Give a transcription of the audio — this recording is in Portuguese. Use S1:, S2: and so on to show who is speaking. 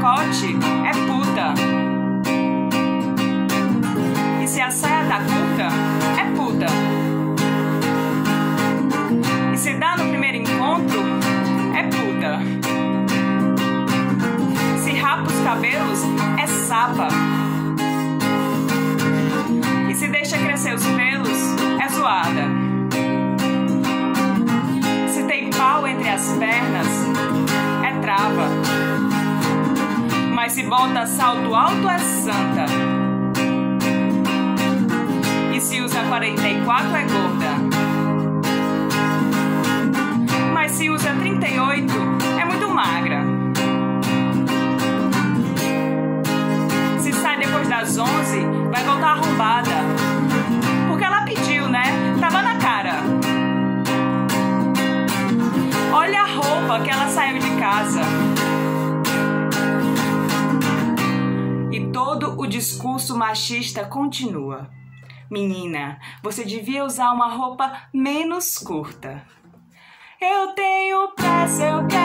S1: decote é puta. E se a saia tá curta, é puta. E se dá no primeiro encontro, é puta. Mas se bota salto alto, é santa. E se usa 44, é gorda. Mas se usa 38, é muito magra. Se sai depois das 11, vai voltar arrombada. Porque ela pediu, né? Tava na cara. Olha a roupa que ela saiu de casa. Discurso machista continua. Menina, você devia usar uma roupa menos curta. Eu tenho pressa, eu quero